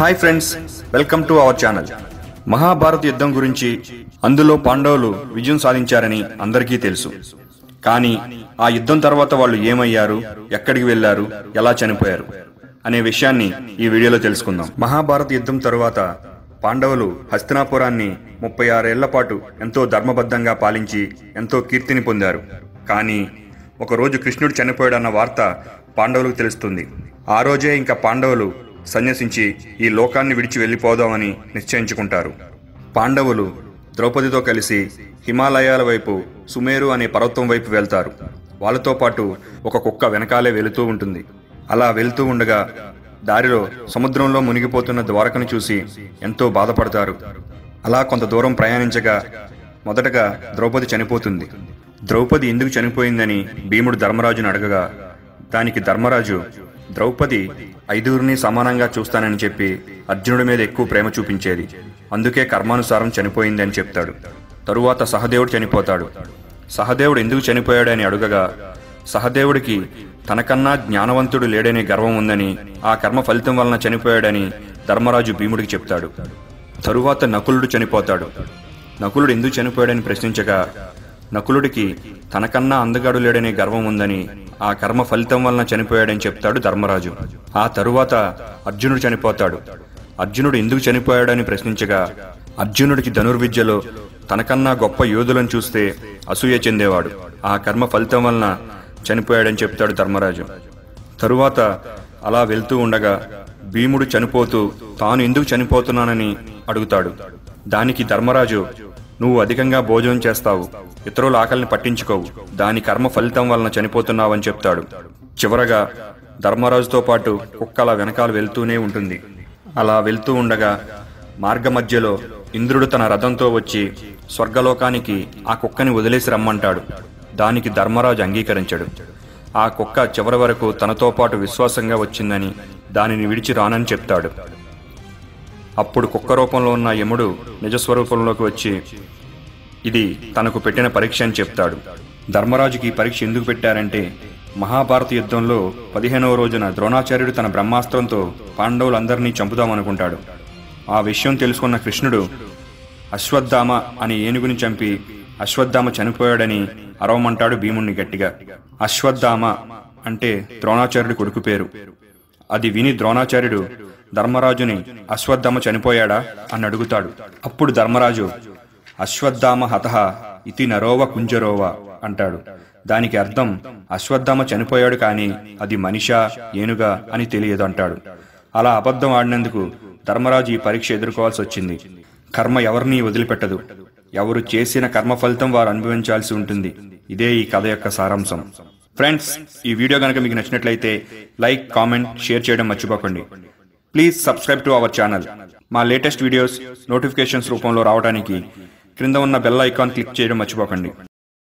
Hi friends welcome to our channel. Mahabharata యుద్ధం గురించి అందులో పాండవులు విజయం సాధించారని అందరికీ తెలుసు. కానీ ఆ యుద్ధం తర్వాత వాళ్ళు ఏమయ్యారు ఎక్కడికి వెళ్ళారు ఎలా చనిపోయారు అనే విషయాన్ని ఈ వీడియోలో తెలుసుకుందాం. మహాభారత యుద్ధం తరువాత పాండవులు హస్తినాపురాన్ని ముప్పై ఆరేళ్ళ పాటు ఎంతో ధర్మబద్ధంగా పాలించి ఎంతో కీర్తిని పొందారు. కానీ ఒకరోజు కృష్ణుడు చనిపోయాడన్న వార్త పాండవులకు తెలుస్తుంది. ఆ రోజే ఇంకా పాండవులు సన్యసించి ఈ లోకాన్ని విడిచి వెళ్ళిపోదామని నిశ్చయించుకుంటారు. పాండవులు ద్రౌపదితో కలిసి హిమాలయాల వైపు సుమేరు అనే పర్వతం వైపు వెళ్తారు. వాళ్ళతో పాటు ఒక కుక్క వెనకాలే వెళుతూ ఉంటుంది. అలా వెళుతూ ఉండగా దారిలో సముద్రంలో మునిగిపోతున్న ద్వారకను చూసి ఎంతో బాధపడతారు. అలా కొంత దూరం ప్రయాణించగా మొదటగా ద్రౌపది చనిపోతుంది. ద్రౌపది ఎందుకు చనిపోయిందని భీముడు ధర్మరాజును అడగగా దానికి ధర్మరాజు ద్రౌపది ఐదుగురిని సమానంగా చూస్తానని చెప్పి అర్జునుడి మీద ఎక్కువ ప్రేమ చూపించేది. అందుకే కర్మానుసారం చనిపోయింది అని చెప్తాడు. తరువాత సహదేవుడు చనిపోతాడు. సహదేవుడు ఎందుకు చనిపోయాడని అడుగగా సహదేవుడికి తనకన్నా జ్ఞానవంతుడు లేడనే గర్వం ఉందని ఆ కర్మ ఫలితం వలన చనిపోయాడని ధర్మరాజు భీముడికి చెప్తాడు. తరువాత నకులుడు చనిపోతాడు. నకులుడు ఎందుకు చనిపోయాడని ప్రశ్నించగా నకులుడికి తనకన్నా అందగాడు లేడనే గర్వం ఉందని ఆ కర్మ ఫలితం వలన చనిపోయాడని చెప్తాడు ధర్మరాజు. ఆ తరువాత అర్జునుడు చనిపోతాడు. అర్జునుడు ఎందుకు చనిపోయాడని ప్రశ్నించగా అర్జునుడికి ధనుర్విద్యలో తనకన్నా గొప్ప యోధులను చూస్తే అసూయ చెందేవాడు. ఆ కర్మ ఫలితం వలన చనిపోయాడని చెప్తాడు ధర్మరాజు. తరువాత అలా వెళ్తూ ఉండగా భీముడు చనిపోతూ తాను ఎందుకు చనిపోతున్నానని అడుగుతాడు. దానికి ధర్మరాజు నువ్వు అధికంగా భోజనం చేస్తావు. ఇతరుల ఆకలిని పట్టించుకోవు. దాని కర్మ ఫలితం వలన చనిపోతున్నావని చెప్తాడు. చివరగా ధర్మరాజుతో పాటు కుక్క అలా వెనకాల వెళ్తూనే ఉంటుంది. అలా వెళ్తూ ఉండగా మార్గ మధ్యలో ఇంద్రుడు తన రథంతో వచ్చి స్వర్గలోకానికి ఆ కుక్కని వదిలేసి రమ్మంటాడు. దానికి ధర్మరాజు అంగీకరించడు. ఆ కుక్క చివరి వరకు తనతో పాటు విశ్వాసంగా వచ్చిందని దానిని విడిచి రానని చెప్తాడు. అప్పుడు కుక్క రూపంలో ఉన్న యముడు నిజస్వరూపంలోకి వచ్చి ఇది తనకు పెట్టిన పరీక్ష అని చెప్తాడు. ధర్మరాజుకి ఈ పరీక్ష ఎందుకు పెట్టారంటే మహాభారత యుద్ధంలో పదిహేనవ రోజున ద్రోణాచార్యుడు తన బ్రహ్మాస్త్రంతో పాండవులందరినీ చంపుదామనుకుంటాడు. ఆ విషయం తెలుసుకున్న కృష్ణుడు అశ్వత్థామ అని ఏనుగుని చంపి అశ్వత్థామ చనిపోయాడని అరవమంటాడు భీముణ్ణి గట్టిగా. అశ్వత్థామ అంటే ద్రోణాచార్యుడి కొడుకు పేరు. అది విని ద్రోణాచార్యుడు ధర్మరాజుని అశ్వత్థామ చనిపోయాడా? అని అడుగుతాడు. అప్పుడు ధర్మరాజు అశ్వత్థామ హతహ ఇతి నరోవ కుంజరోవ అంటాడు. దానికి అర్థం అశ్వత్థామ చనిపోయాడు కానీ అది మనిషా ఏనుగా అని తెలియదు అంటాడు. అలా అబద్ధం ఆడినందుకు ధర్మరాజు ఈ పరీక్ష ఎదుర్కోవాల్సి వచ్చింది. కర్మ ఎవరిని వదిలిపెట్టదు. ఎవరు చేసిన కర్మ ఫలితం వారు అనుభవించాల్సి ఉంటుంది. ఇదే ఈ కథ యొక్క సారాంశం. ఫ్రెండ్స్ ఈ వీడియో కనుక మీకు నచ్చినట్లయితే లైక్ కామెంట్ షేర్ చేయడం మర్చిపోకండి. Please subscribe to our channel మా లేటెస్ట్ వీడియోస్ నోటిఫికేషన్స్ రూపంలో రావడానికి క్రింద ఉన్న బెల్ ఐకాన్ క్లిక్ చేయడం మర్చిపోకండి.